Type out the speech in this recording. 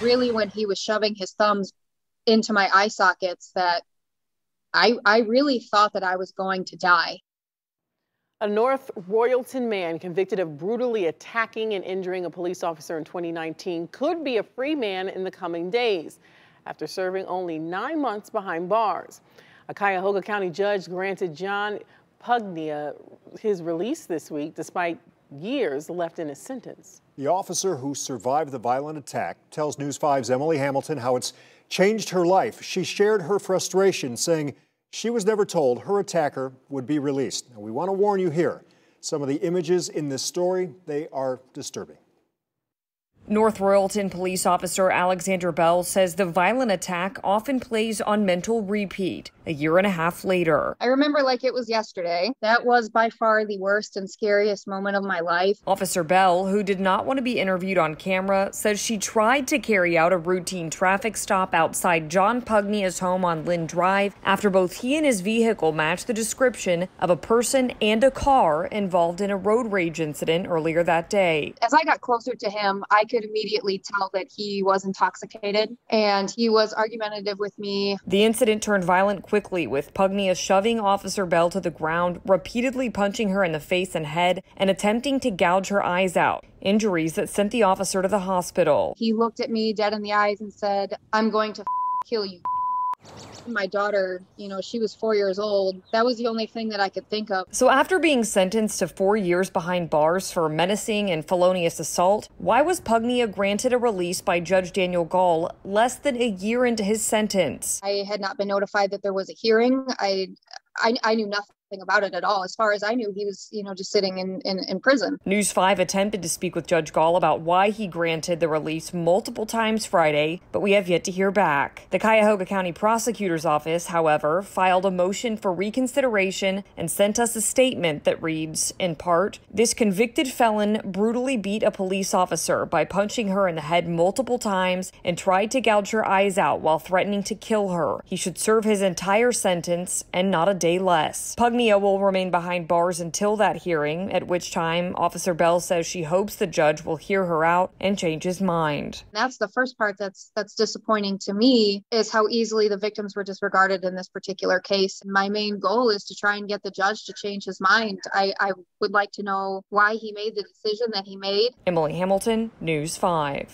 really when he was shoving his thumbs into my eye sockets that I, I really thought that I was going to die. A North Royalton man convicted of brutally attacking and injuring a police officer in 2019 could be a free man in the coming days after serving only nine months behind bars. A Cuyahoga County judge granted John Pugnia his release this week despite years left in his sentence. The officer who survived the violent attack tells News 5's Emily Hamilton how it's changed her life. She shared her frustration, saying she was never told her attacker would be released. Now, we want to warn you here. Some of the images in this story, they are disturbing. North Royalton police officer Alexandra Bell says the violent attack often plays on mental repeat a year and a half later. I remember like it was yesterday. That was by far the worst and scariest moment of my life. Officer Bell, who did not want to be interviewed on camera, says she tried to carry out a routine traffic stop outside John Pugnia's home on Lynn Drive after both he and his vehicle matched the description of a person and a car involved in a road rage incident earlier that day. As I got closer to him, I could immediately tell that he was intoxicated and he was argumentative with me. The incident turned violent quickly, with Pugnia shoving Officer Bell to the ground, repeatedly punching her in the face and head, and attempting to gouge her eyes out. Injuries that sent the officer to the hospital. He looked at me dead in the eyes and said, I'm going to kill you my daughter, you know, she was four years old. That was the only thing that I could think of. So, after being sentenced to four years behind bars for menacing and felonious assault, why was Pugnia granted a release by Judge Daniel Gaul less than a year into his sentence? I had not been notified that there was a hearing. I I, I knew nothing about it at all. As far as I knew, he was, you know, just sitting in, in, in, prison. News 5 attempted to speak with Judge Gaul about why he granted the release multiple times Friday, but we have yet to hear back. The Cuyahoga County Prosecutor's Office, however, filed a motion for reconsideration and sent us a statement that reads, in part, this convicted felon brutally beat a police officer by punching her in the head multiple times and tried to gouge her eyes out while threatening to kill her. He should serve his entire sentence and not a day less. Pugnia will remain behind bars until that hearing, at which time Officer Bell says she hopes the judge will hear her out and change his mind. That's the first part that's that's disappointing to me is how easily the victims were disregarded in this particular case. My main goal is to try and get the judge to change his mind. I, I would like to know why he made the decision that he made. Emily Hamilton, News 5.